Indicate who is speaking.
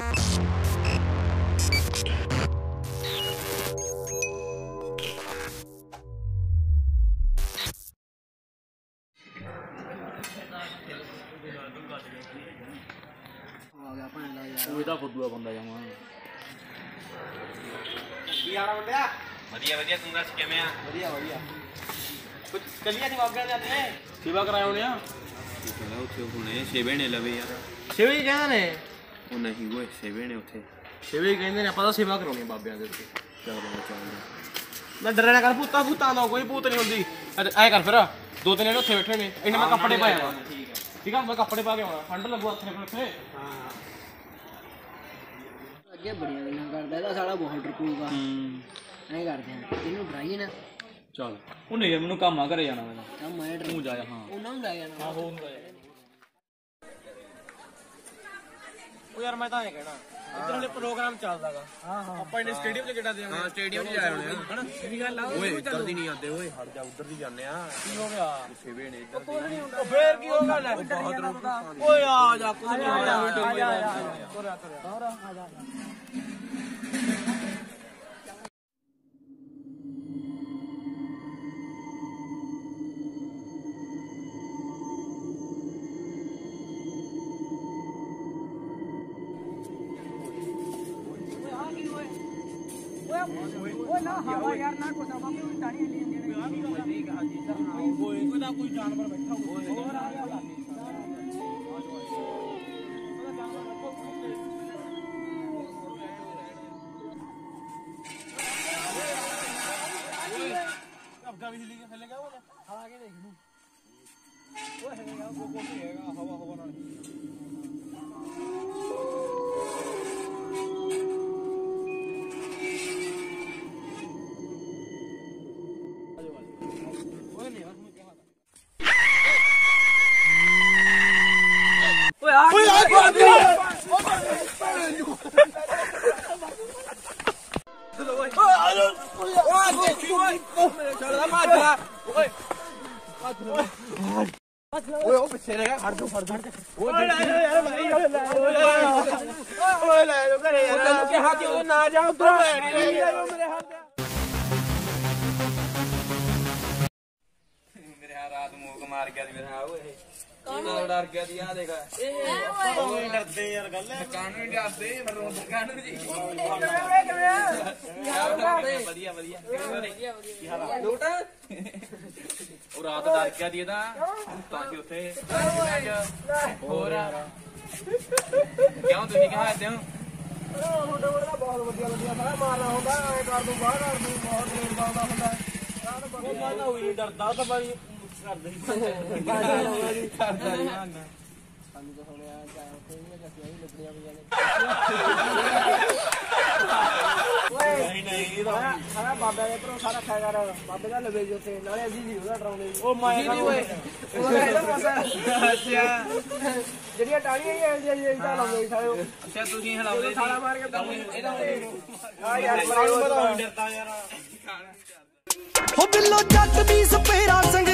Speaker 1: ਆ ਦਾ
Speaker 2: ਉਹ ਇਹਦਾ ਫੁੱਦੂਆ ਬੰਦਾ ਜਾਵਾਂ
Speaker 1: ਕੀ ਆਣਾ ਮੁੰਡਿਆ
Speaker 3: ਵਧੀਆ ਵਧੀਆ ਤੂੰ ਦੱਸ ਕਿਵੇਂ ਆ
Speaker 1: ਵਧੀਆ। ਵਧੀਆ। ਕੁਝ ਚੱਲੀਆਂ ਸੀ ਵਾਗਿਆ ਜਾਂਦੇ ਨੇ
Speaker 2: ਸੇਵਾ ਕਰਾਏ ਹੋਣੇ ਆ
Speaker 3: ਕਹਿੰਦਾ ਉੱਥੇ ਹੁਣੇ ਛੇਵੇਂ ਨੇ ਲਵੇ ਯਾਰ
Speaker 2: ਸੇਵਾ ਹੀ ਕਹਿੰਦੇ ਨੇ।
Speaker 3: ਉਹ ਨਹੀਂ ਓਏ ਛੇਵੇਂ ਨੇ ਉੱਥੇ।
Speaker 2: ਸੇਵਾ ਕਹਿੰਦੇ ਨੇ ਆਪਾਂ ਤਾਂ ਸੇਵਾ ਕਰਾਉਣੀ ਆ ਬਾਬਿਆਂ ਦੇ ਉੱਤੇ।
Speaker 3: ਚੱਲ ਬਣਾ ਚੱਲ
Speaker 2: ਨਾ ਡਰੇ ਨਾ ਕਰ ਭੂਤਾਂ ਭੂਤਾਂ ਦਾ ਕੋਈ ਭੂਤ ਨਹੀਂ ਹੁੰਦੀ। ਐ ਕਰ ਫਿਰ ਦੋ ਤਿੰਨ ਜਣੇ ਉੱਥੇ ਬੈਠੇ ਨੇ ਇੰਨੇ ਮੈਂ ਕੱਪੜੇ ਪਾਏ ਆ। ਠੀਕ ਆ। ਮੈਂ ਕੱਪੜੇ ਪਾ ਕੇ ਆਉਣਾ ਠੰਡ ਲੱਗੂ ਹੱਥ ਨੇ ਉੱਥੇ।
Speaker 1: ਅੱਗੇ ਬੜੀਆਂ ਗੱਲਾਂ ਕਰਦਾ ਇਹਦਾ ਸਾਲਾ ਬਹੁਤ ਡਰਪੂਗਾ।
Speaker 2: ਹੂੰ।
Speaker 1: ਐਂ ਕਰਦੇ ਆ ਇਹਨੂੰ ਡਰਾਈਏ ਨਾ।
Speaker 2: ਚੱਲ। ਉਹ ਨਹੀਂ ਮੈਨੂੰ ਕੰਮ ਆ ਘਰੇ ਜਾਣਾ ਮੈਂ
Speaker 1: ਤਾਂ। ਮੈਂ ਡਰ
Speaker 2: ਤੂੰ ਜਾ ਹਾਂ।
Speaker 1: ਉਹਨਾਂ ਨੂੰ ਲੈ ਜਾਣਾ।
Speaker 2: ਆਹੋ ਉਹ ਯਾਰ ਮੈਂ ਤਾਂ ਐ ਕਹਿਣਾ ਇੱਧਰ ਹਲੇ ਪ੍ਰੋਗਰਾਮ ਚੱਲਦਾਗਾ। ਹਾਂ ਹਾਂ। ਆਪਾਂ ਇਹਨੇ ਸਟੇਡੀਅਮ 'ਚ ਕਿਹੜਾ ਦੇਵਾਂਗੇ?
Speaker 3: ਹਾਂ ਸਟੇਡੀਅਮ 'ਚ ਜਾਏ ਹੋਣੇ।
Speaker 2: ਹਨਾ? ਇਹ ਗੱਲ ਆ?
Speaker 3: ਓਏ ਇੱਧਰ ਦੀ ਨਹੀਂ ਆਉਂਦੇ ਓਏ ਹਟ ਜਾ ਉੱਧਰ ਦੀ ਜਾਂਦੇ ਆ।
Speaker 2: ਕੀ ਹੋ ਗਿਆ?
Speaker 3: ਛੇਵੇਂ ਨੇ ਇੱਧਰ ਦੀ।
Speaker 2: ਉਹ ਫੇਰ ਕੀ ਹੋ ਗਿਆ? ਲੈ ਓਏ ਆ ਜਾ ਕੁਝ ਨਹੀਂ ਆ ਜਾ। ਆ ਜਾ ਆ ਜਾ ਤੁਰਿਆ ਤੁਰਿਆ ਕੋਈ ਕੋਈ ਨਾ ਕੋਈ ਜਾਨਵਰ ਬੈਠਾ ਹੋਊਗਾ ਅਬਦਾ ਵੀ ਹਿੱਲੀ ਕੇ ਥੱਲੇ ਗਿਆ ਉਹ ਆ ਕੇ ਦੇਖ ਨੂੰ ਉਹ ਹੈਗਾ ਉਹ ਕੋਠੀ ਹੈਗਾ ਹਵਾ ਹਵਾ ਨਾਲ। ओए ओ पीछे लगा हर दो हर दो ओए
Speaker 3: यार
Speaker 2: भाई ओए ले लो करे यार के हाथ ना जाओ तुम मेरे हाथ
Speaker 3: ਆ ਰਾਤ ਮੂਕ ਮਾਰ ਗਿਆ ਦੀ ਮੇਰੇ ਆ ਓਏ। ਕੌਣ ਡਰ ਗਿਆ ਦੀ ਆ ਦੇਖ।
Speaker 2: ਓਏ। ਡਰਦੇ ਯਾਰ ਗੱਲ ਹੈ।
Speaker 3: ਕਾਨੂੰ ਨਹੀਂ ਡਰਦੇ ਪਰ ਰੋਂਦ ਕਾਨੂੰ ਜੀ ਵਧੀਆ ਵਧੀਆ। ਕੀ ਹਾਲ ਆ? ਲੋਟ? ਉਹ ਰਾਤ ਡਰ ਗਿਆ ਦੀ ਇਹਦਾ। ਤਾਂ ਕਿ ਉੱਥੇ ਹੋਰ ਕਿਉਂ ਤੁਸੀਂ ਕਿਹਾ ਇੱਥੇ ਹੋ?
Speaker 2: ਉਹ ਮੈਂ ਤਾਂ ਉਹੀ ਡਰਦਾ ਤਾਂ ਬਾਈ। ਕਰਦੇ
Speaker 3: ਕਰਦਾ ਹੀ ਹਾਂ
Speaker 1: ਸਾਨੂੰ ਤਾਂ ਸੁਣਿਆ ਚਾਹ ਉੱਥੇ ਵੀ ਜੱਸੀਆਂ ਵੀ ਲੱਗੀਆਂ ਪਈਆਂ ਨੇ
Speaker 2: ਨਹੀਂ ਨਹੀਂ
Speaker 1: ਸਾਰਾ ਬਾਬਾ ਦੇ ਭਰੋਸਾ ਰੱਖਿਆ ਕਰ ਬਾਬੇ ਦਾ ਲਵੇ ਜੋ ਤੇ ਨਾਲੇ ਅਸੀਂ ਵੀ ਉਹਦਾ ਡਰਾਉਂਦੇ
Speaker 2: ਉਹ ਮੈਂ ਕਹਾਂ ਓਏ
Speaker 1: ਉਹਦਾ ਜਿਹੜੀਆਂ ਟਾਲੀਆਂ ਹੀ ਐਂ ਜਿਹੀਆਂ ਤਾਂ ਲਾਉਂਦੇ ਸਾਇਓ
Speaker 3: ਅੱਛਾ, ਤੁਸੀਂ ਹਲਾਉਂਦੇ
Speaker 1: ਸਾਲਾ ਮਾਰ ਕੇ
Speaker 3: ਇਹਦਾ
Speaker 1: ਆ ਯਾਰ
Speaker 2: ਮੈਨੂੰ ਡਰਦਾ ਯਾਰ
Speaker 4: ਹੋ ਬਿੱਲੋ ਜੱਟ ਦੀ ਸਪੇਰਾ ਸੰਗਰੂਰ